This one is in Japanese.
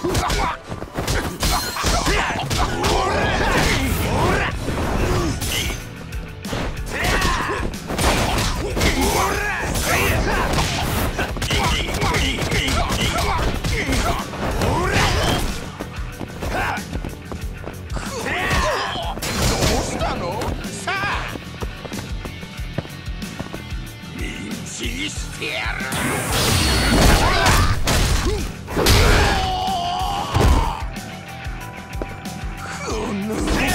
した Oh no!